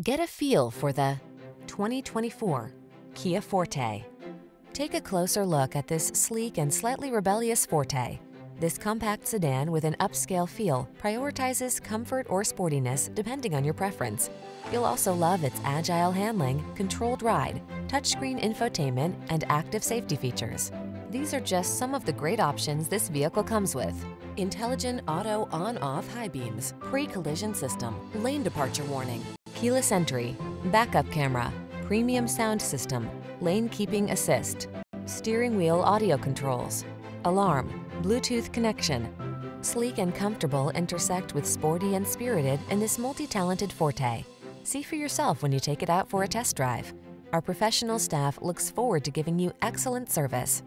Get a feel for the 2024 Kia Forte. Take a closer look at this sleek and slightly rebellious Forte. This compact sedan with an upscale feel prioritizes comfort or sportiness depending on your preference. You'll also love its agile handling, controlled ride, touchscreen infotainment, and active safety features. These are just some of the great options this vehicle comes with. Intelligent auto on-off high beams, pre-collision system, lane departure warning, keyless entry, backup camera, premium sound system, lane keeping assist, steering wheel audio controls, alarm, Bluetooth connection. Sleek and comfortable intersect with sporty and spirited in this multi-talented Forte. See for yourself when you take it out for a test drive. Our professional staff looks forward to giving you excellent service.